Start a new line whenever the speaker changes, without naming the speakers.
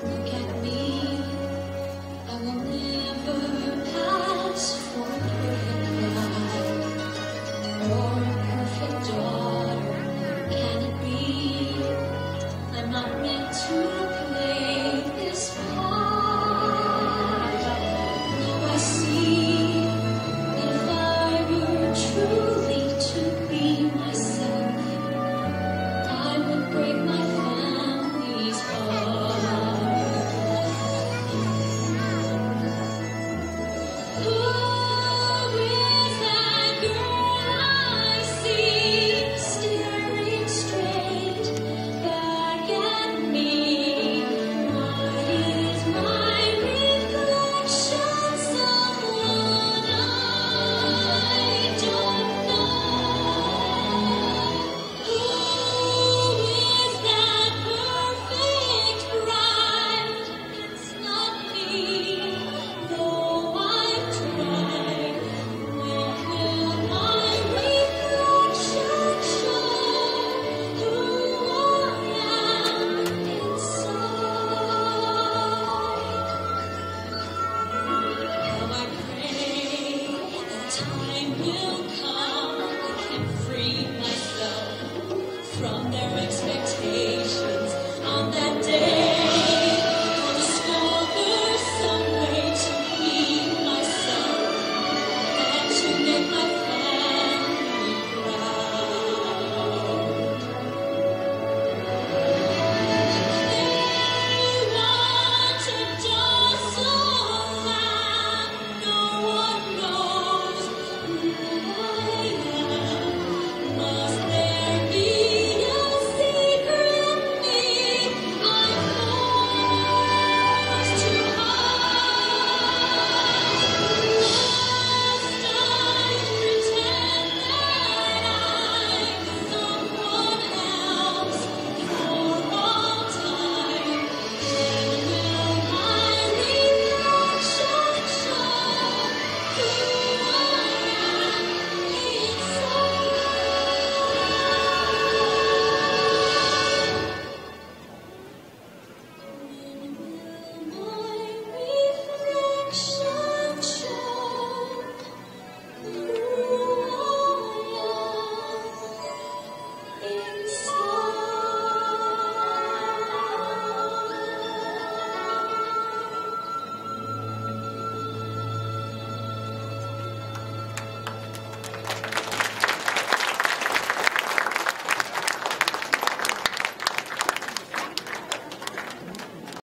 Look at me. Ooh.